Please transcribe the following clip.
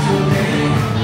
today